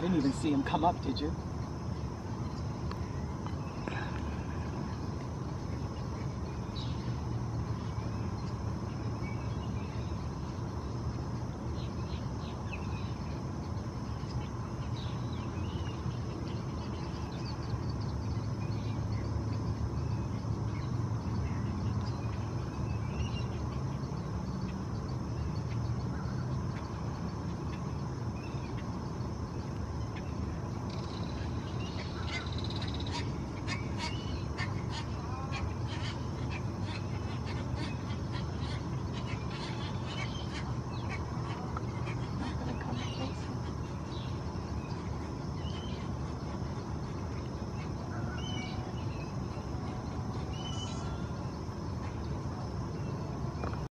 I didn't even see him come up, did you?